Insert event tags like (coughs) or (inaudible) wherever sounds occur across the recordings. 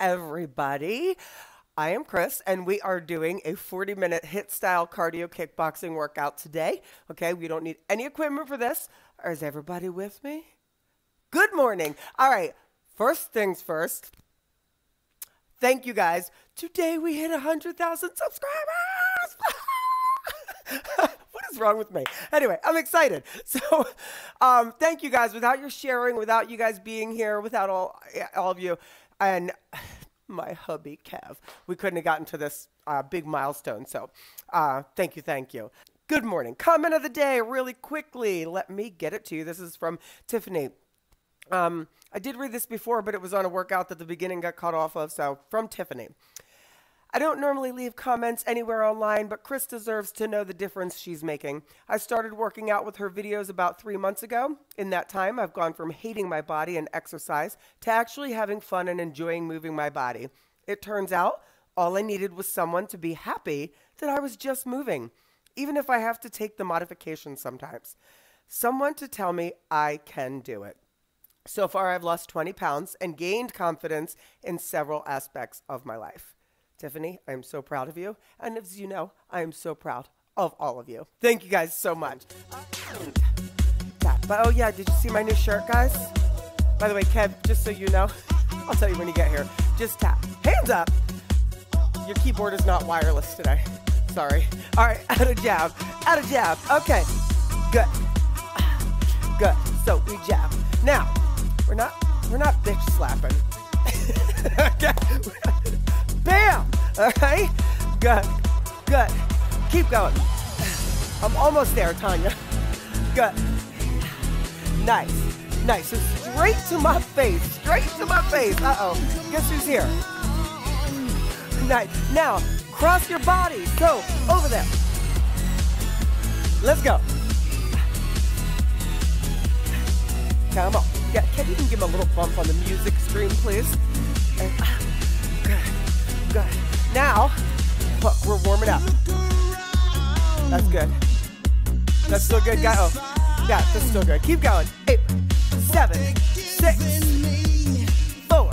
everybody. I am Chris, and we are doing a 40 minute HIIT style cardio kickboxing workout today. Okay, we don't need any equipment for this. Is everybody with me? Good morning. All right, first things first. Thank you guys. Today we hit 100,000 subscribers. (laughs) what is wrong with me? Anyway, I'm excited. (laughs) So, um, thank you guys. Without your sharing, without you guys being here, without all all of you, and (sighs) my hubby Kev, we couldn't have gotten to this uh, big milestone. So, uh, thank you, thank you. Good morning. Comment of the day, really quickly. Let me get it to you. This is from Tiffany. Um, I did read this before, but it was on a workout that the beginning got cut off of. So, from Tiffany. I don't normally leave comments anywhere online, but Chris deserves to know the difference she's making. I started working out with her videos about three months ago. In that time, I've gone from hating my body and exercise to actually having fun and enjoying moving my body. It turns out all I needed was someone to be happy that I was just moving, even if I have to take the modifications sometimes. Someone to tell me I can do it. So far, I've lost 20 pounds and gained confidence in several aspects of my life. Tiffany, I am so proud of you. And as you know, I am so proud of all of you. Thank you guys so much. But oh yeah, did you see my new shirt, guys? By the way, Kev, just so you know, (laughs) I'll tell you when you get here. Just tap. Hands up. Your keyboard is not wireless today. Sorry. All right, (laughs) out of jab. Out of jab. Okay. Good. (sighs) Good. So we jab. Now, we're not we're not bitch slapping. (laughs) okay. Bam! All right? Good. Good. Keep going. I'm almost there, Tanya. Good. Nice. Nice. So straight to my face. Straight to my face. Uh-oh. Guess who's here? Nice. Now, cross your body. So, over there. Let's go. Come on. Yeah, can you even give him a little bump on the music stream, please? And, uh, good. Good. Now, we're warming up. That's good. That's still good, guy. Oh, yeah, that's still good. Keep going. Eight, seven, six, four,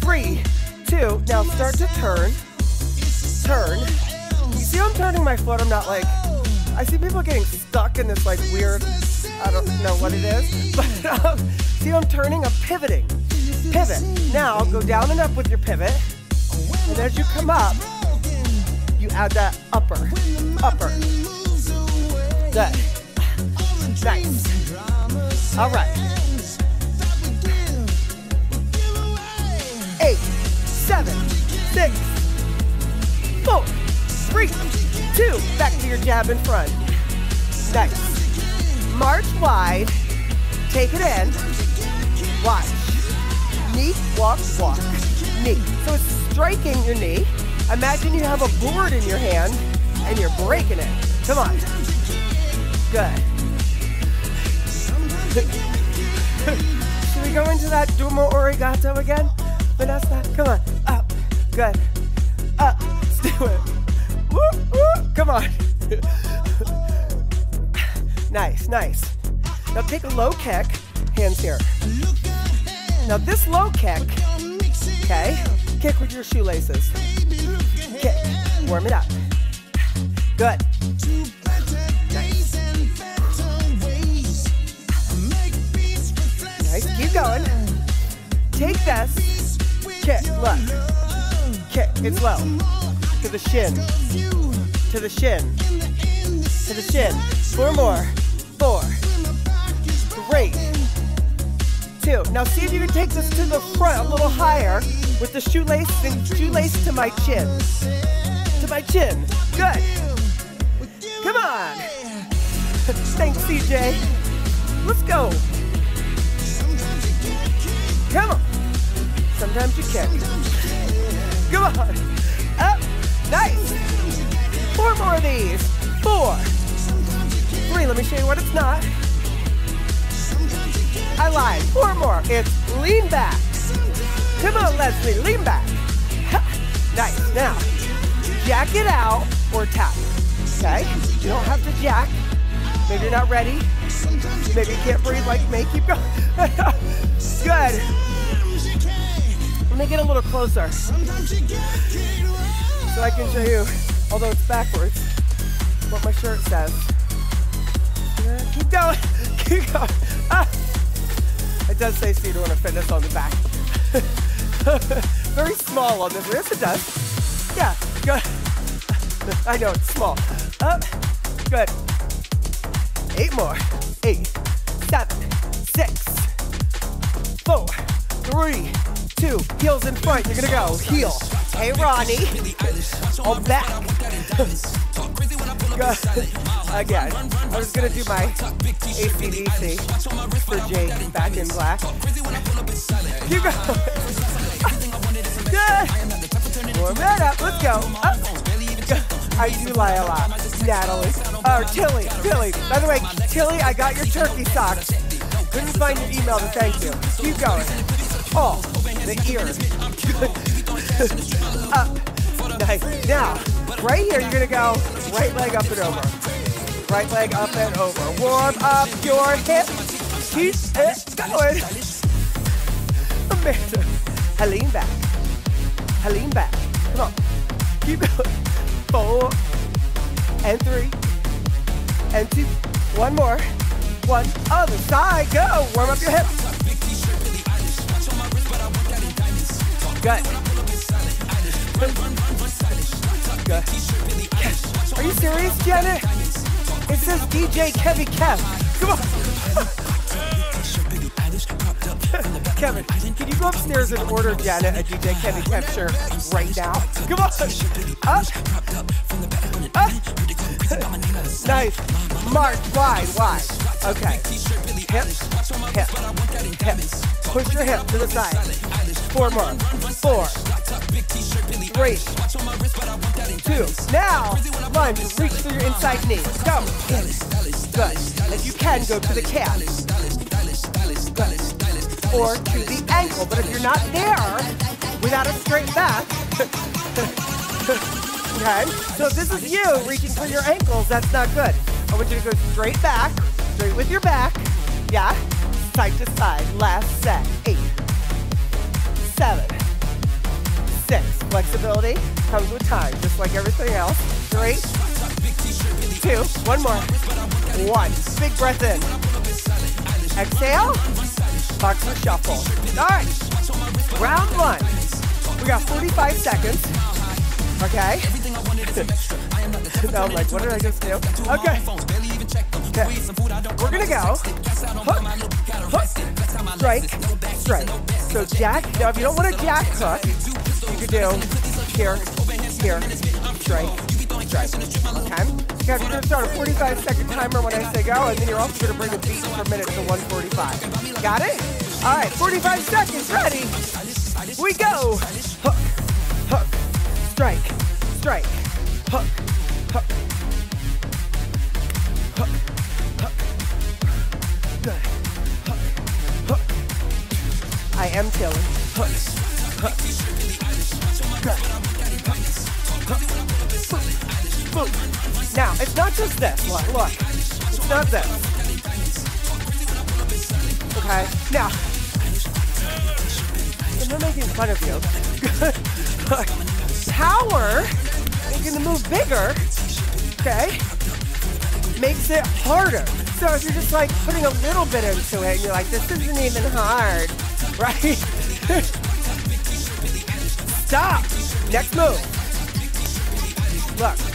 three, two. Now start to turn. Turn. You see I'm turning my foot? I'm not like, I see people getting stuck in this like weird, I don't know what it is, (laughs) but um, see I'm turning, I'm pivoting. Pivot. Now go down and up with your pivot. And as you come up, you add that upper, upper. Good. Nice. All right. Eight, seven, six, four, three, two. Back to your jab in front. Nice. March wide. Take it in. Watch. Knee, walk, walk. Knee. So it's striking your knee. Imagine you have a board in your hand and you're breaking it. Come on. Good. (laughs) Should we go into that Domo Arigato again? Vanessa, come on. Up. Good. Up. (laughs) Let's do it. Come on. (laughs) nice, nice. Now take a low kick. Hands here. Now this low kick, okay, Kick with your shoelaces. Kick. Warm it up. Good. Nice. Keep going. Take this. Kick. Look. Kick. It's low. To the shin. To the shin. To the shin. Four more. Four. Three. Two. Now see if you can take this to the front a little higher with the shoelace and shoelace to my chin. To my chin. Good. Come on. (laughs) Thanks, CJ. Let's go. Come on. Sometimes you can. Come on. Up. Nice. Four more of these. Four. Three. Let me show you what it's not. I lied. Four more. It's lean back. Come on, Leslie, lean back. nice. Now, jack it out or tap. Okay? You don't have to jack. Maybe you're not ready. Maybe you can't breathe like me. Keep going. (laughs) Good. Let me get a little closer so I can show you, although it's backwards, what my shirt says. Keep going, (laughs) keep going. Ah. It does say CDorner Fitness on the back. (laughs) (laughs) Very small on this. Yes, it does. Yeah, good. (laughs) I know it's small. Up, good. Eight more. Eight, seven, six, four, three, two. Heels in front. You're gonna go heel. Hey, Ronnie. On back. (laughs) Again. I was gonna do my ACDC for Jake back in black. You go. Good. Warm that up. Let's go. I do lie a lot. Natalie. Or Tilly. Tilly. By the way, Tilly, I got your turkey socks. Couldn't find your email to thank you. Keep going. Oh, the ear. up. (laughs) Uh, nice. Now, right here, you're gonna go right leg up and over. Right leg up and over. Warm up your hips. Keep it going. (laughs) Amanda. I lean back. Lean back. Come on. Keep (laughs) going. Four and three and two. One more. One other side. Go. Warm up your hips. Good. Good. Are you serious, Janet? It says DJ Kevin Kev. Come on. (laughs) Kevin, can you go upstairs and order Janet a DJ Kevin Kev right now? Come on. Up. Up. (laughs) nice. March wide, wide. Okay. Hip, hip, hip. Push your hip to the side. Four more. Four. Three. Two. Now, lunge. Reach through your inside knee. Go. Good. If you can, go to the calf. Or to the ankle. But if you're not there, without a straight back, (laughs) okay? So if this is you reaching for your ankles, that's not good. I want you to go straight back, straight with your back. Yeah? Side to side. Last set. Eight. Seven. Six. Flexibility comes with time, just like everything else. Three. Two. One more. One. Big breath in. Exhale. Boxer shuffle. All right. Round one. We got 45 seconds. Okay. (laughs) I'm like, what did I just do? Okay. Okay. We're gonna go hook, hook, strike, strike. So jack. Now, if you don't want a jack hook, you could do here, here, strike, Okay. Okay. You're gonna start a 45 second timer when I say go, and then you're also gonna bring the beat per minute to 145. Got it? All right. 45 seconds. Ready? We go. Hook, hook, strike, strike, hook, hook, not just this. Look, look. It's not this. Okay. Now, I'm making fun of you. (laughs) Power, making the move bigger, okay, makes it harder. So if you're just like putting a little bit into it, and you're like, this isn't even hard, (laughs) right? Stop. Next move. Look.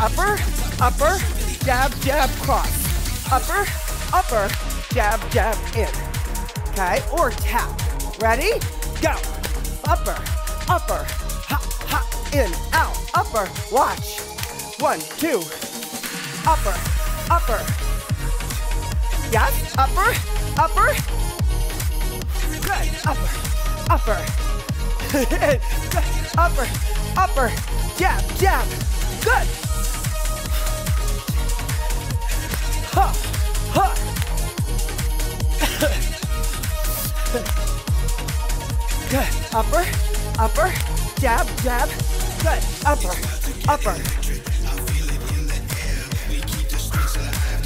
Upper, upper, jab, jab, cross. Upper, upper, jab, jab, in. Okay? Or tap. Ready? Go. Upper, upper, ha, ha, in, out. Upper, watch. One, two. Upper, upper. Yes, upper, upper. Good. Upper, upper. (laughs) Upper, upper. Jab, jab. Good. Good. Upper, upper, jab, jab. Good. Upper, upper.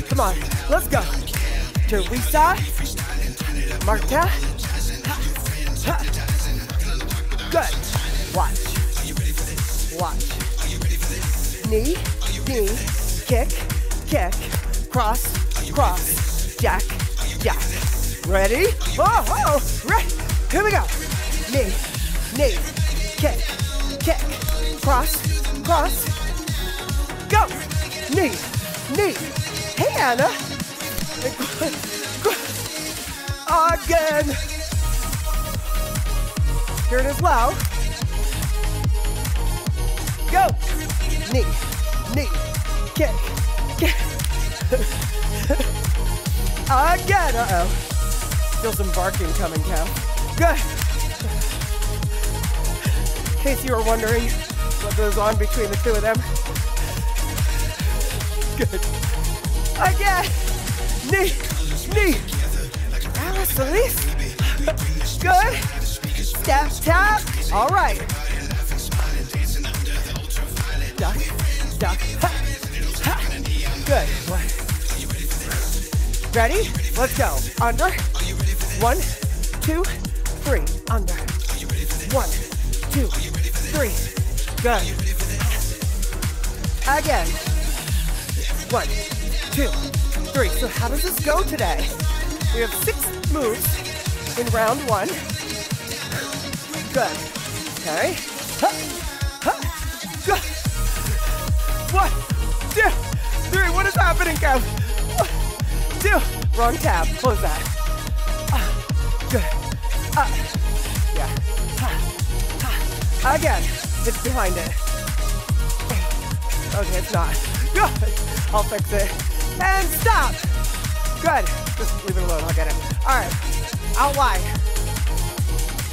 Come on, let's go. Teresa, Marta. Good. Watch. Watch. Knee, knee, kick, kick, cross, cross, jack, jack. Ready? Oh, oh, ready. Here we go. Knee, knee, kick, kick, cross, cross. Go. Knee, knee. Hey, Anna. Uh. Again. Here it is low. Go. Knee, knee, kick, kick. (laughs) Again. Uh-oh. Feel some barking coming, Cal. Good. In case you were wondering what goes on between the two of them. Good. Again. Knee, knee. Alice, release. Good. Step, tap. All right. Duck, duck. Ha, ha. Good. Ready? Let's go. Under. One, two, three. Under. One, two, three. Good. Again. One, two, three. So how does this go today? We have six moves in round one. Good. Okay. Ha, ha, good. One, two, three. What is happening, Kev? Wrong tab. Close that. Ah, good. Ah, yeah. Again. It's behind it. Okay, it's not. Good. I'll fix it. And stop. Good. Just leave it alone. I'll get it. All right. Out wide.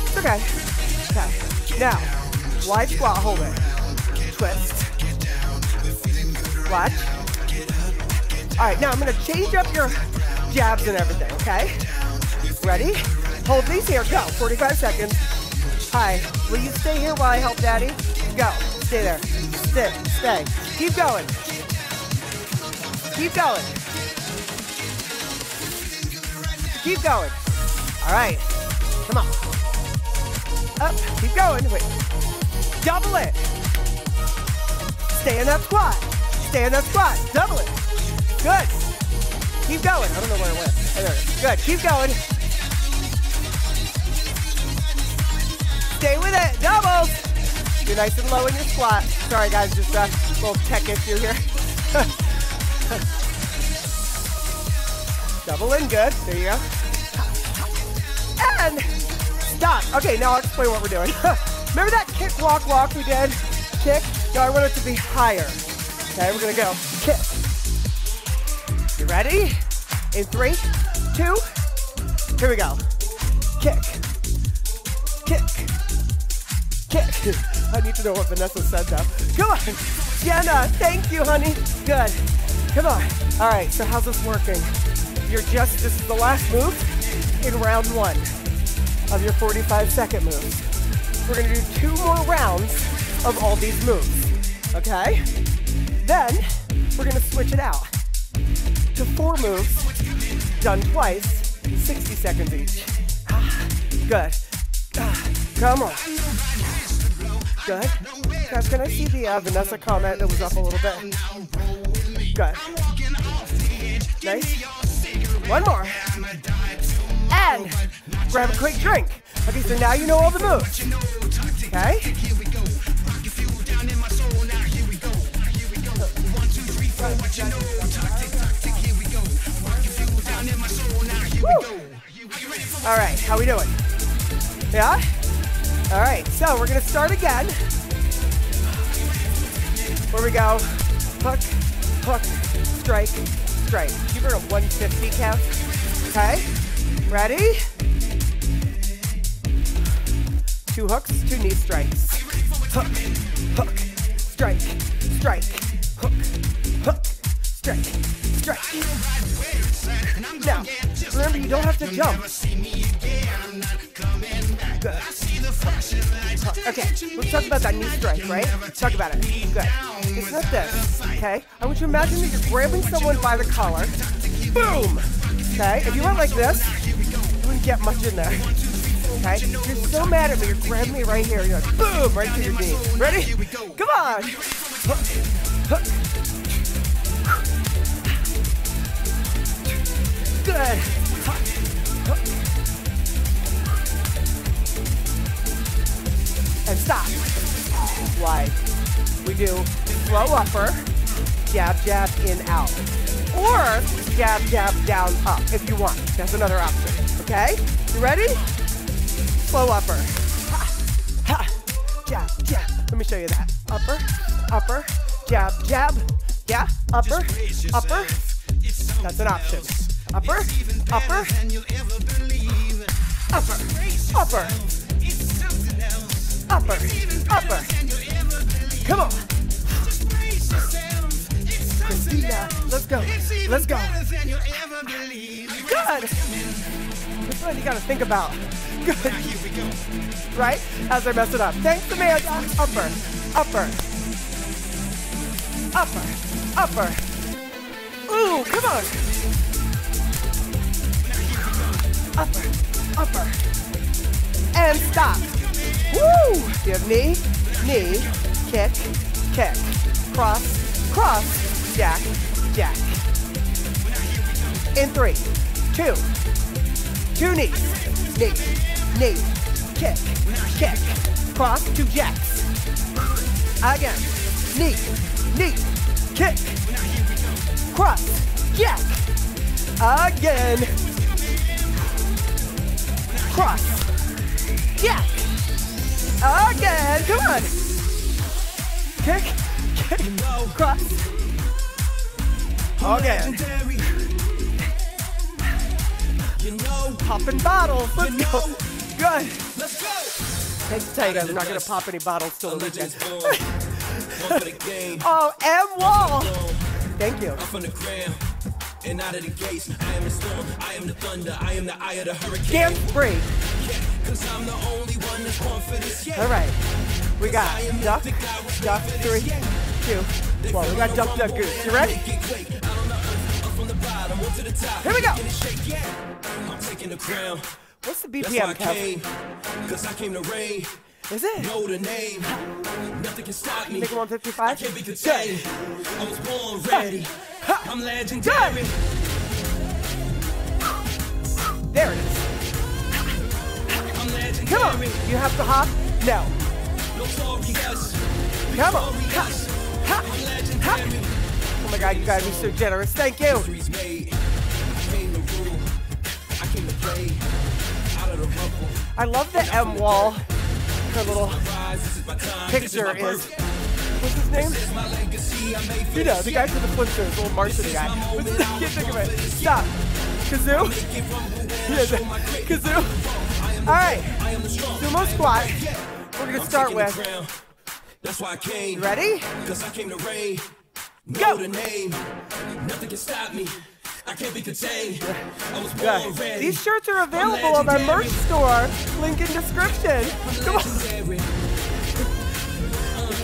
It's okay. Okay. Now, wide squat. Hold it. Twist. Watch. All right. Now I'm gonna change up your jabs and everything. Okay. Ready? Hold these here. Go. 45 seconds. Hi. Will you stay here while I help Daddy? Go. Stay there. Sit. Stay. Keep going. Keep going. Keep going. All right. Come on. Up. Keep going. Wait. Double it. Stay in that squat. Stay in that squat. Double it. Good. Keep going. I don't know where it went. Oh, there it is. Good. Keep going. Stay with it. Doubles. You're nice and low in your squat. Sorry, guys. Just a little tech issue here. (laughs) Double in. Good. There you go. And stop. Okay, now I'll explain what we're doing. (laughs) Remember that kick, walk, walk we did? Kick? No, I want it to be higher. Okay, we're gonna go. Kick. Ready? In three, two, here we go. Kick. Kick. Kick. I need to know what Vanessa said though. Come on. Jenna, thank you, honey. Good. Come on. All right, so how's this working? You're just, this is the last move in round one of your 45 second moves. We're gonna do two more rounds of all these moves, okay? Then we're gonna switch it out to four moves, done twice, 60 seconds each. Ah, Good. Ah, Come on. Good. Guys, can I see the uh, Vanessa comment that was up a little bit? Good. Nice. One more. And grab a quick drink. Okay, so now you know all the moves. Okay? Woo. All right, how we doing? Yeah? All right, so we're gonna start again. Where we go, hook, hook, strike, strike. Keep her a 150 count. Okay, ready? Two hooks, two knee strikes. Hook, hook, strike, strike, hook, hook, strike, strike. Now, remember you don't have to jump. Good. Okay, let's talk about that knee strike, right? Talk about it. Good. It's not this, okay? I want you to imagine that you're grabbing someone by the collar. Boom! Okay, if you went like this, you wouldn't get much in there. Okay? You're so mad at me. You're grabbing me right here. You're like, boom, right to your knee. Ready? Come on. Good. And stop. Wide. We do slow upper, jab, jab, in, out. Or jab, jab, down, up if you want. That's another option. Okay? You ready? Slow upper. Ha, ha, jab, jab. Let me show you that. Upper, upper, jab, jab. Yeah, upper, upper. That's an option. Upper, upper, upper, upper, upper, upper. Come on. Christina, let's go. Let's go. Good. This one you gotta think about. Good. Right? As I mess it up. Thanks, Amanda. Upper, upper, upper, upper. Ooh, come on. Upper, upper. And stop. Woo! You knee, knee, kick, kick, cross, cross, jack, jack. In three, two, two knees, knee, knee, kick, kick, cross, two jacks. Again, knee, knee, kick, cross, jack. Again, cross, jack. Again, come on. Kick, kick, cross. Again. Popping bottles. Let's go. Good. Let's go. Hate to tell you guys, I'm not gonna pop any bottles till the weekend. One the (laughs) game. Oh, M Wall. Thank you. I'm from the gram and out of the gates. I am the storm. I am the thunder. I am the eye of the hurricane. Dance free. Cause I'm the only one that's born for this. Yeah. All right. We got duck, duck, three, two. Well, we got duck, duck, goose. You ready? Here we go. I'm taking the crown. What's the I BPM, Kev? Cause I came to reign. Is it? Know the name. Nothing can stop me. I 155? can't be contained. I was born ready. I'm legendary. There it is. Come on. You have to hop? No. Notorious. Come on. I'm Ha. legendary. Oh my God, you guys are so generous. Thank you. I love the M Wall. Her little picture is. What's his name? You know, the guy from the Flintstones, little Martian guy. (laughs) Can't think of it. Stop. Gazoo? (laughs) Yeah, Gazoo. All right. Sumo squat. We're to start with. That's why I came. Ready? Cause I came to reign. Go. The name. Nothing can stop me. I can't be contained. I was born Good. ready. These shirts are available at my merch store. Link in description. Come on.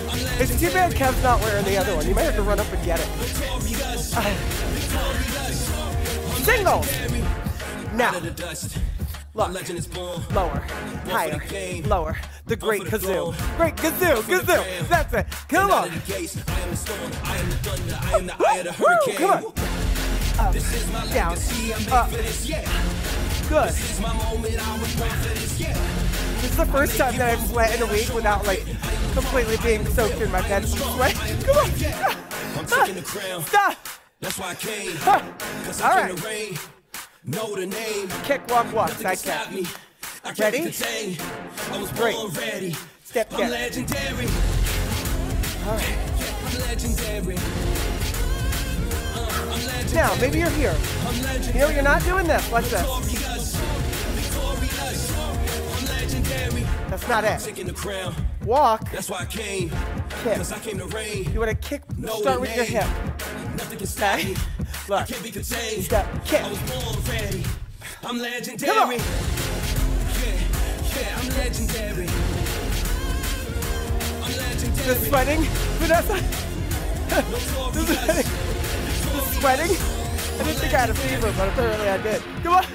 Uh, it's too bad Kev's not wearing the other one. You might have to run up and get it. Victorious. Singles. Now, Out of the dust. Look. Legend is born. lower, higher, game. lower. The great the Gazoo. Great Gazoo, Gazoo. That's it. Come on. gates, I am the storm. I am the thunder. I am the eye of the hurricane. come on. This is my down, legacy. I'm up. for this. Yeah. Good. This is my moment. I was born for this. Yeah. This is the first time that I've sweat in a week without like completely being soaked in my bed from sweat. Come on. I'm taking the crown. Stop. That's why I came. Cause All I right. to reign. Know the name. Kick, walk, walk, side can me. I can't Ready? I was Great. ready. Step I'm kick. legendary. All right. I'm legendary. Uh, I'm legendary. Now, maybe you're here. You know, you're not doing this. Watch this. Victorious. Victorious. I'm legendary. That's not it. Taking the crown. Walk, That's why I came. kick. I came to reign. You want to kick, start with your hip. Nothing can stop me. Look. I can't be contained. Step, kick. I was born ready. I'm legendary. Come on. Yeah, yeah, I'm legendary. I'm legendary. The sweating, Vanessa. (laughs) The sweating. The sweating. I didn't think I had a fever, but apparently I did. Come on.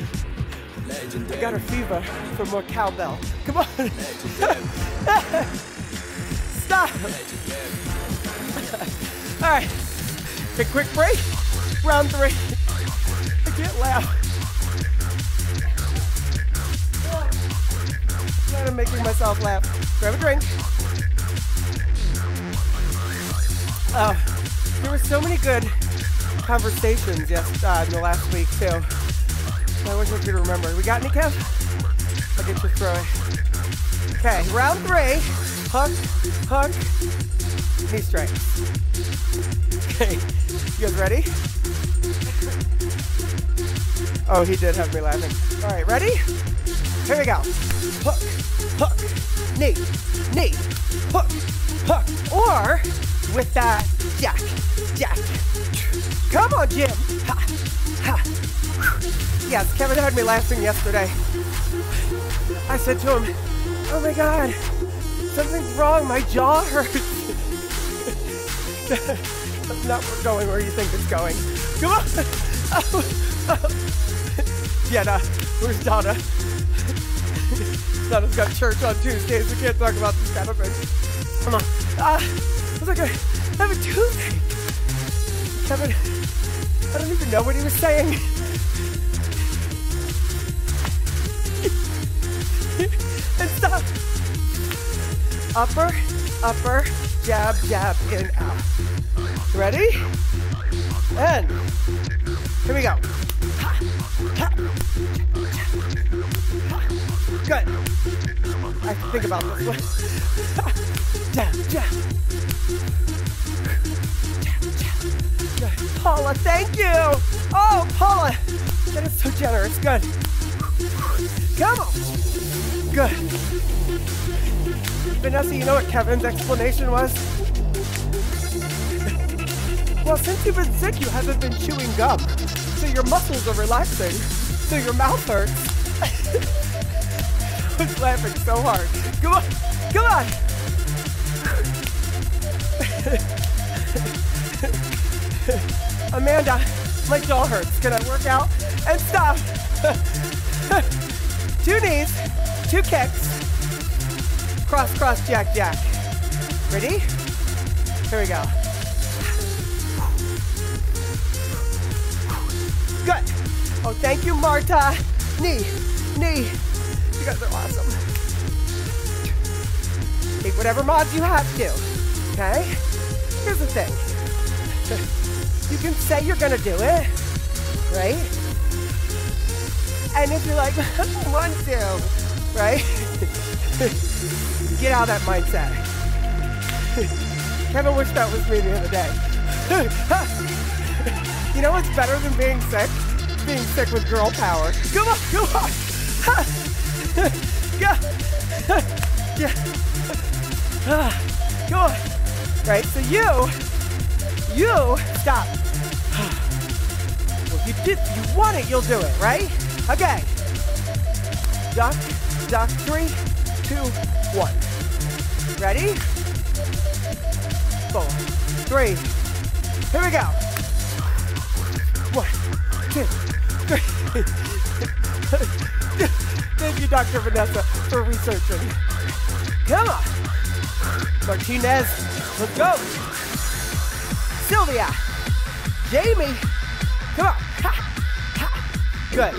I got a fever for more cowbell. Come on. (laughs) Stop. (laughs) All right. Take a quick break. Round three. I can't laugh. Kind of making myself laugh. Grab a drink. Uh, there were so many good conversations yes, uh, in the last week too. I wish I could remember. We got any, Kev? I'll get you through it. Okay, round three. Hug, hug, knee straight. Okay, you guys ready? Oh, he did have me laughing. All right, ready? Here we go. Hook, hook, knee, knee, hook, hook. Or with that jack, jack. Come on, Jim. Ha, ha. Yes, Kevin had me laughing yesterday. I said to him, Oh my God, something's wrong. My jaw hurts. (laughs) That's not going where you think it's going. Come on. (laughs) Oh, (laughs) Jenna, where's Donna? Donna's got church on Tuesdays. We can't talk about this kind of thing. Come on. Uh, I was like, I have a toothache. Kevin, I don't even know what he was saying. (laughs) and stop. Upper, upper, jab, jab, in, out. Ready? And here we go. Good. I have to think about this one. (laughs) Jab, jab. Good. Paula, thank you. Oh, Paula, that is so generous. Good. Come on. Good. Vanessa, you know what Kevin's explanation was? (laughs) well, since you've been sick, you haven't been chewing gum. So your muscles are relaxing. So your mouth hurts. (laughs) Was laughing so hard. Come on. Come on. Amanda, my jaw hurts. Can I work out? And stop. two knees, two kicks. Cross, cross, jack, jack. Ready? Here we go. Good. Oh, thank you, Marta. Knee, knee. Guys are awesome. Take whatever mods you have to. Okay? Here's the thing. (laughs) You can say you're gonna do it, right? And if you're like, (laughs) I don't want to, right? (laughs) Get out of that mindset. Kevin wished that was me the other day. you know what's better than being sick? Being sick with girl power. Come on, come on. Go. Yeah. Come on. Right, so you, you, stop. Well, if you did, you want it, you'll do it, right? Okay. Duck, duck, three, two, one. Ready? Four, three. Here we go. One, two, three. (laughs) (laughs) Thank you, Dr. Vanessa, for researching. Come on. Martinez, let's go. Sylvia, Jamie, come on. Ha, ha. Good.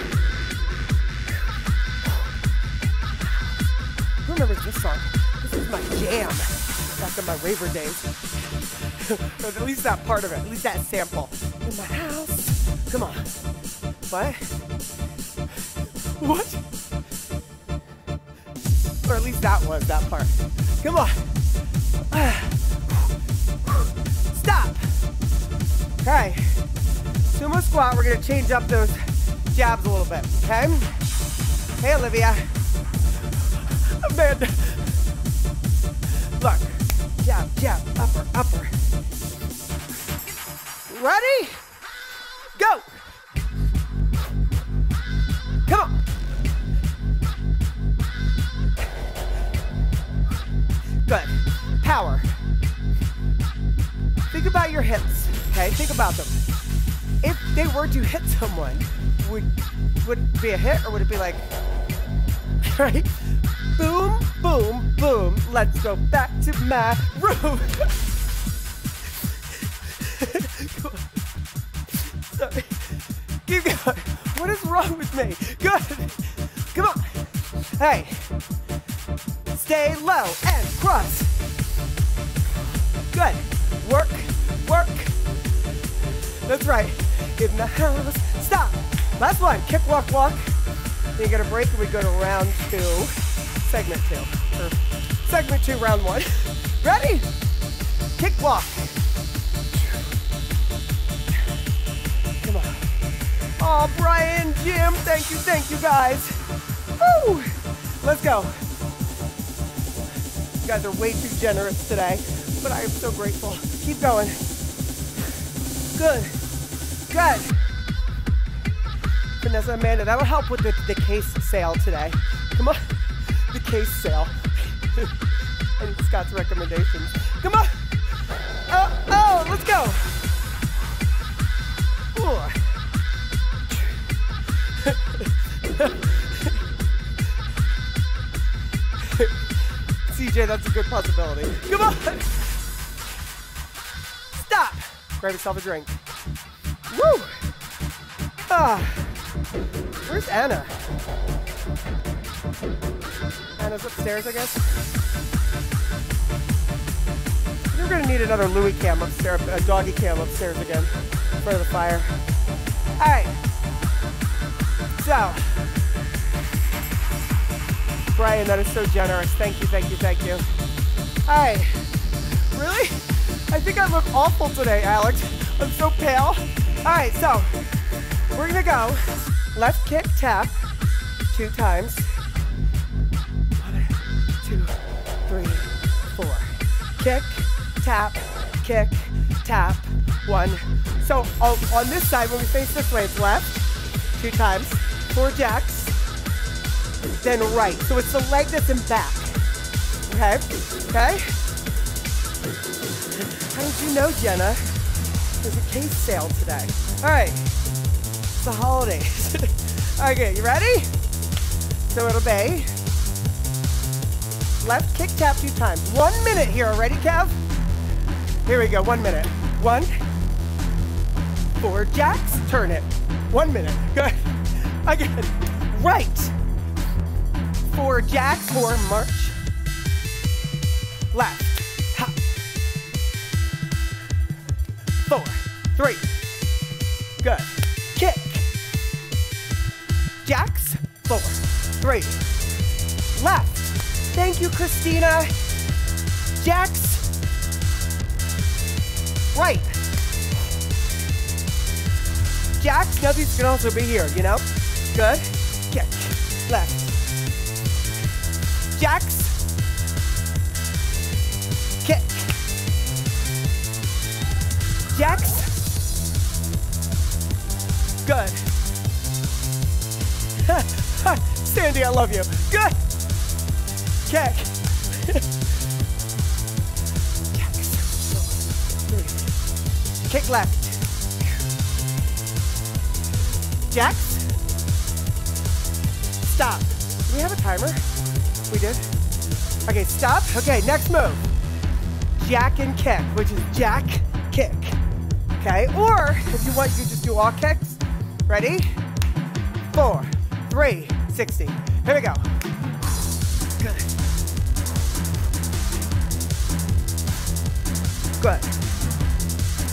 Who remembers this song? This is my jam back in my raver days. (laughs) at least that part of it, at least that sample. In my house. Come on. What? What? Or at least that was that part. Come on. (sighs) Stop. Okay. Sumo squat. We're gonna change up those jabs a little bit. Okay. Hey, Olivia. Amanda. Look. Jab, jab, upper, upper. Ready? Power. Think about your hips, okay? Think about them. If they were to hit someone, would would it be a hit or would it be like, (laughs) right? Boom, boom, boom. Let's go back to my room. (laughs) Sorry. Keep going. What is wrong with me? Good. Come on. Hey. Stay low and cross. Good. Work, work. That's right. In the house. Stop. Last one. Kick, walk, walk. Then you get a break and we go to round two, segment two. Or segment two, round one. (laughs) Ready? Kick, walk. Come on. Oh, Brian, Jim, thank you, thank you guys. Woo! Let's go. You guys are way too generous today, but I am so grateful. Keep going. Good. Good. Vanessa Amanda, that'll help with the, the case sale today. Come on. The case sale. (laughs) and Scott's recommendations. Come on. Oh, oh, let's go. (laughs) CJ, that's a good possibility. Come on! Grab yourself a drink. Woo! Ah. Where's Anna? Anna's upstairs, I guess. You're gonna need another Louis cam upstairs, a doggy cam upstairs again, in front of the fire. All right. So, Brian, that is so generous. Thank you, thank you, thank you. Hi. Really? I think I look awful today, Alex. I'm so pale. All right, so we're gonna go left kick tap two times. One, two, three, four. Kick, tap, kick, tap, one. So on on this side, when we face this way, it's left two times, four jacks, then right. So it's the leg that's in back. Okay? Okay? How did you know, Jenna? There's a case sale today. All right. It's the holidays. (laughs) okay, you ready? So it'll be left kick tap two times. One minute here. Ready, Kev? Here we go. One minute. One. Four jacks. Turn it. One minute. Good. (laughs) Again. Right four jacks, four march. Left, Four, three. Good. Kick. Jacks, four, three. Left. Thank you, Christina. Jacks. Right. Jacks, now these can also be here, you know? Good. Kick. Left. Jacks. Jacks. Good. (laughs) Sandy, I love you. Good. Kick. (laughs) Kick left. Jacks. Stop. Do we have a timer? We did? Okay, stop. Okay, next move. Jack and kick, which is jack, kick. Okay, or if you want, you just do all kicks. Ready? Four, three, 60. Here we go. Good. Good.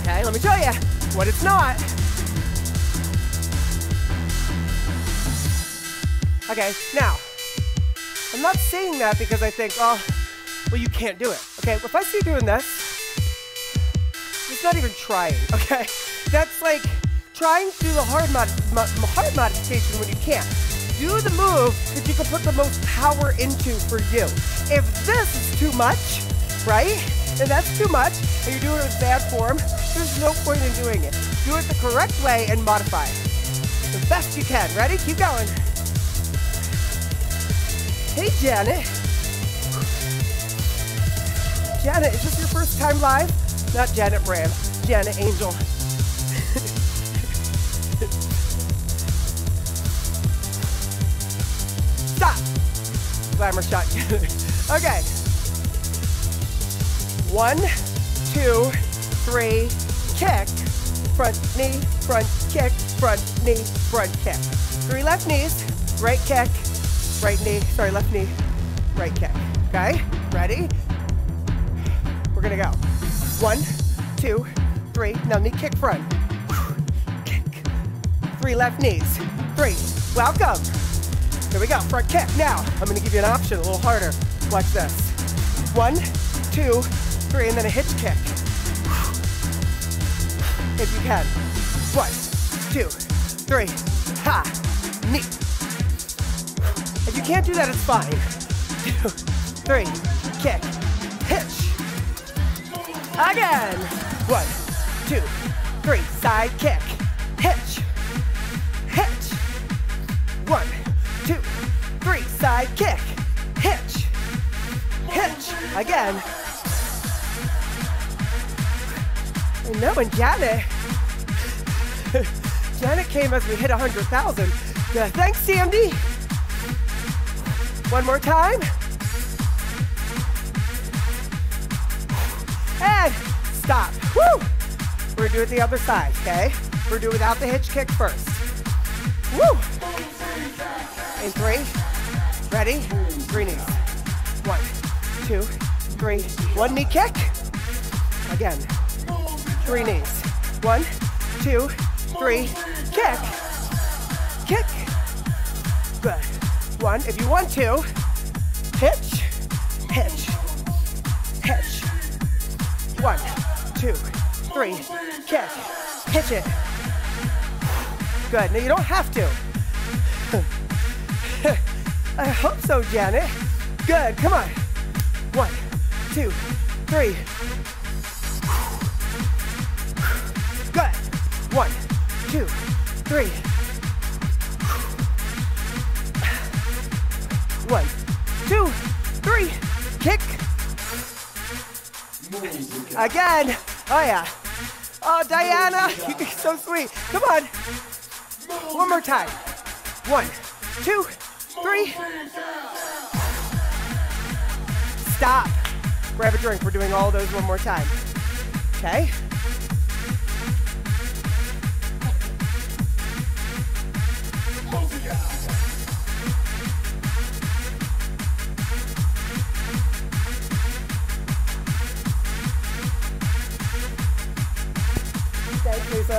Okay, let me show you what it's not. Okay, now, I'm not saying that because I think, oh, well, you can't do it. Okay, if I see you doing this, it's not even trying, (laughs) okay? That's like trying to do the hard, mod- mo- hard modification when you can't. Do the move that you can put the most power into for you. If this is too much, right? If that's too much, and you're doing it in bad form, there's no point in doing it. Do it the correct way and modify it. The best you can. Ready? Keep going. Hey, Janet. Janet, is this your first time live? Not Janet Brand, Janet Angel. Stop. Glamour shot. (laughs) okay. One, two, three, kick. Front knee, front kick, front knee, front kick. Three left knees, right kick, right knee, sorry, left knee, right kick. Okay? Ready? We're gonna go. One, two, three. Now knee kick front. Kick. Three left knees. Three. Welcome. Here we go. Front kick. Now, I'm gonna give you an option a little harder. Watch this. One, two, three, and then a hitch kick. If you can. One, two, three. Ha. Knee. If you can't do that, it's fine. Two, three. Kick. Again. One, two, three. Side kick. Hitch. Hitch. One, two, three. Side kick. Hitch. Hitch. Again. No, and Janet. (laughs) Janet came as we hit 100,000. Yeah, thanks, CMD. One more time. And stop. Woo! We're gonna do it the other side, okay? We're gonna do without the hitch kick first. Woo! In three. Ready? Three knees. One, two, three. One knee kick. Again. Three knees. One, two, three. Kick. Kick. Good. One. If you want to, hitch, hitch. One, two, three. Kick. Hitch it. Good. Now you don't have to. (laughs) I hope so, Janet. Good. Come on. One, two, three. Good. One, two, three. One, two, three. Again. Oh, yeah. Oh, Diana, (laughs) you're so sweet. Come on. One more time. One, two, three. Stop. Grab a drink. We're doing all those one more time. Okay?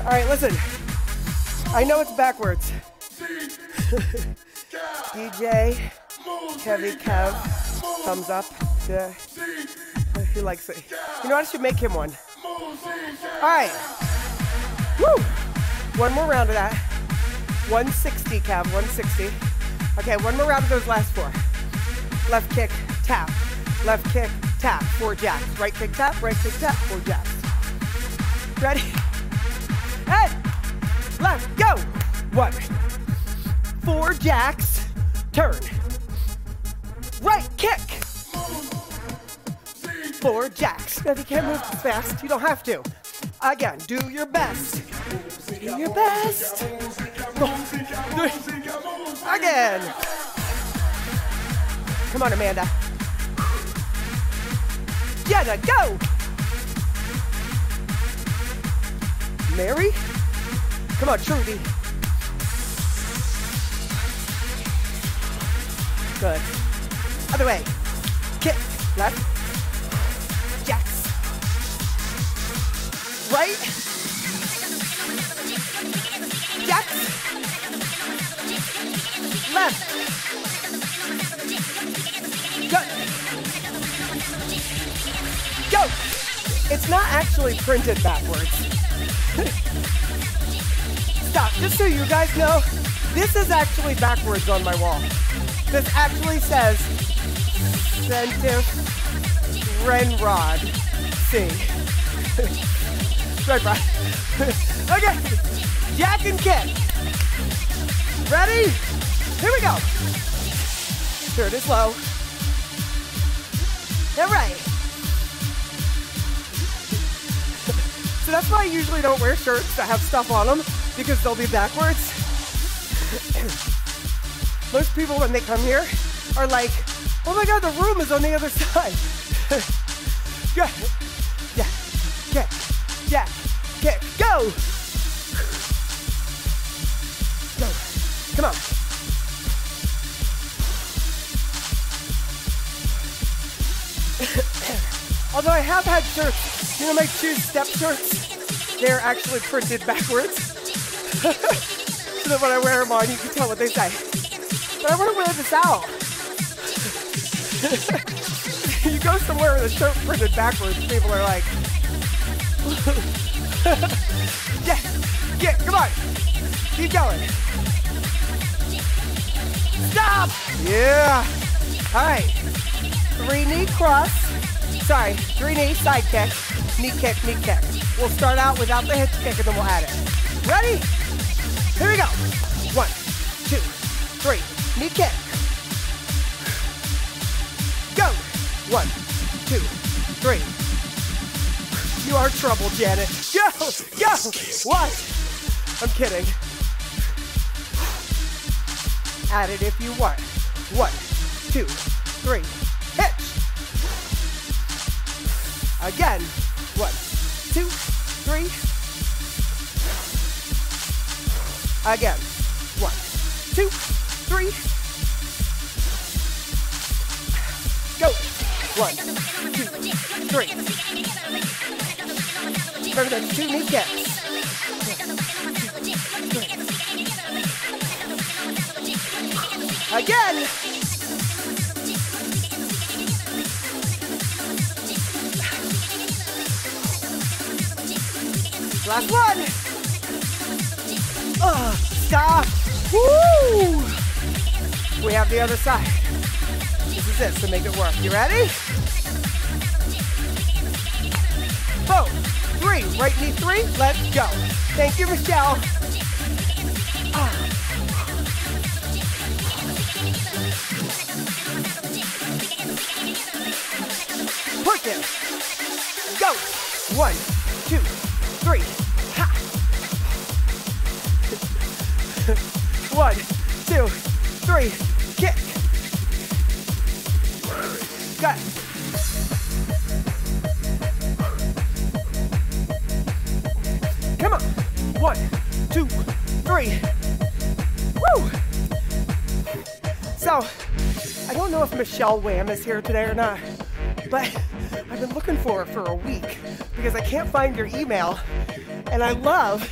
All right, listen. I know it's backwards. (laughs) DJ, Kevy Kev, thumbs up. Yeah. Uh, he likes it. You know what? I should make him one. All right. Woo! One more round of that. 160, Kev, 160. Okay, one more round of those last four. Left kick, tap. Left kick, tap. Four jacks. Right kick, tap. Right kick, tap. Four jacks. Ready? Left, go! One. Four jacks. Turn. Right kick. Four jacks. Now, if you can't move fast, you don't have to. Again, do your best. Do your best. Again. Come on, Amanda. Jenna, go! Mary? Come on, Trudy. Good. Other way. Kick. Left. Jacks. Right. Jacks. Left. Good. Go. It's not actually printed backwards. (laughs) Stop. Just so you guys know, this is actually backwards on my wall. This actually says Centif Renrod C. right, Brian. okay. Jack and kick. Ready? Here we go. Third is low. All right. (laughs) So that's why I usually don't wear shirts that have stuff on them because they'll be backwards. (coughs) Most people, when they come here, are like, oh my God, the room is on the other (laughs) side. (laughs) yeah, yeah, kick, yeah, kick, go. Go. Come on. (coughs) Although I have had shirts, you know my two step shirts? They're actually printed backwards. (laughs) so that when I wear them on, you can tell what they say. But I want to wear this out. (laughs) you go somewhere with a shirt printed backwards, people are like, (laughs) yeah, yeah, come on. Keep going. Stop! Yeah. All right. Three knee cross. Sorry, three knee side kick, knee kick, knee kick. We'll start out without the hitch kick and then we'll add it. Ready? Here we go. One, two, three. Knee kick. Go. One, two, three. You are trouble, Janet. Go, go. What? I'm kidding. Add it if you want. One, two, three. Hitch. Again. One, two, three. Again. One, two, three. Go. One, two, three. Remember those two knee kicks. Again. Last one. Oh, stop. Woo! We have the other side. This is it, so make it work. You ready? Boom. Three. Right knee three. Let's go. Thank you, Michelle. Ah. Push it. Go. One, Michelle Wham is here today or not, but I've been looking for her for a week because I can't find your email, and I love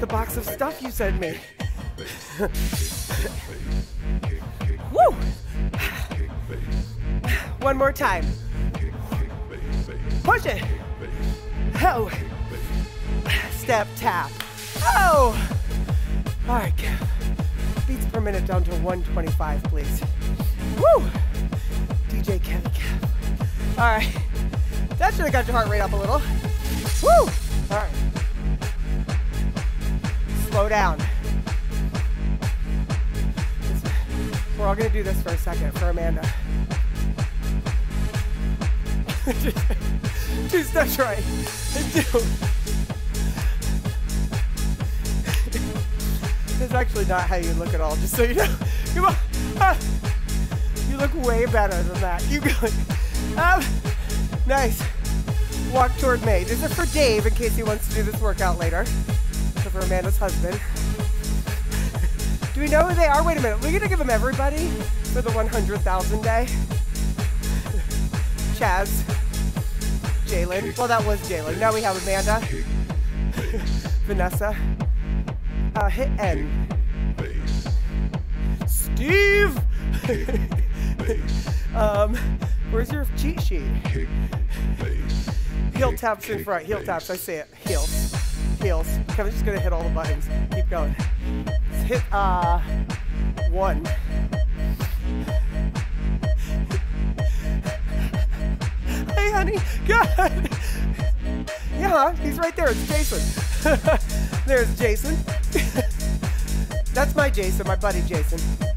the box of stuff you sent me. (laughs) Woo! (sighs) One more time. Push it. Oh. Step tap. Oh. All right. Beats per minute down to 125, please. Woo! DJ Kevin Kev. All right. That should have got your heart rate up a little. Woo! All right. Slow down. We're all gonna do this for a second for Amanda. (laughs) Two steps right. It's actually not how you look at all, just so you know. Come on. Ah. You look way better than that. You going. Um, nice. Walk toward me. This is for Dave in case he wants to do this workout later. So for Amanda's husband. (laughs) Do we know who they are? Wait a minute. We're gonna give them everybody for the 100,000 day. (laughs) Chaz, Jalen. Well, that was Jalen. Now we have Amanda, (laughs) Vanessa. Uh, hit N. Steve. (laughs) um, where's your cheat sheet? Heel taps in front. Heel taps. I see it. Heels. Heels. Kevin's just gonna hit all the buttons. Keep going. Let's hit uh one. (laughs) Hey, honey. Good. (laughs) Yeah, he's right there. It's Jason. There's Jason. That's my Jason, my buddy Jason.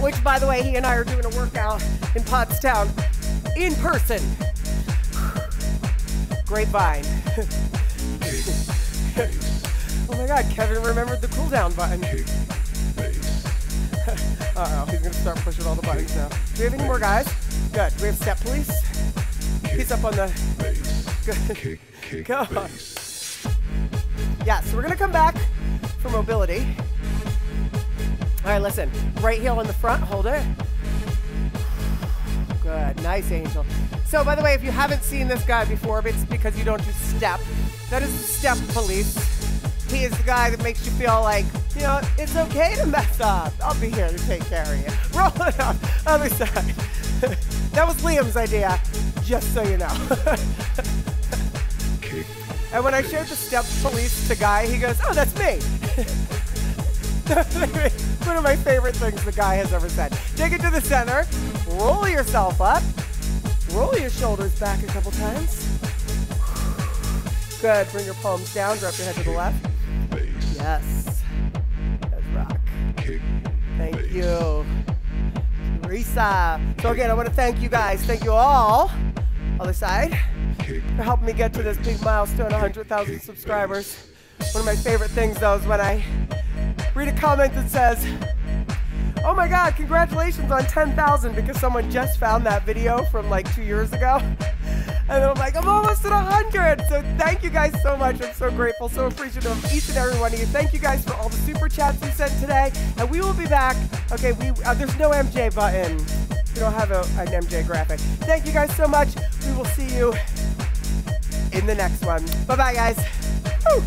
Which, by the way, he and I are doing a workout in Pottstown in person. Grapevine. (laughs) oh my God, Kevin remembered the cool down button. (laughs) Uh oh, he's gonna start pushing all the buttons now. Do we have any more guys? Good. Do we have step police? He's up on the. Good. (laughs) Go on. Yeah, so we're gonna come back for mobility. All right, listen. Right heel in the front, hold it. Good, nice angel. So, by the way, if you haven't seen this guy before, it's because you don't do step. That is step police. He is the guy that makes you feel like, you know, it's okay to mess up. I'll be here to take care of you. (laughs) Roll it up. Other side. (laughs) that was Liam's idea, just so you know. (laughs) And when I showed the step police to Guy, he goes, "Oh, that's me." One of my favorite things the guy has ever said. Take it to the center, roll yourself up, roll your shoulders back a couple times. Good. Bring your palms down. Drop your head to the left. Yes. That's rock. Thank you, Teresa. So again, I want to thank you guys. Thank you all. Other side for helping me get to this big milestone 100,000 subscribers. One of my favorite things, though, is when I read a comment that says, Oh my God, congratulations on 10,000 because someone just found that video from like two years ago. (laughs) And I'm like, I'm almost at 100. So thank you guys so much. I'm so grateful, so appreciative of each and every one of you. Thank you guys for all the super chats you sent today. And we will be back. Okay, we uh, there's no MJ button. We don't have a, an MJ graphic. Thank you guys so much. We will see you in the next one. Bye bye, guys. Woo.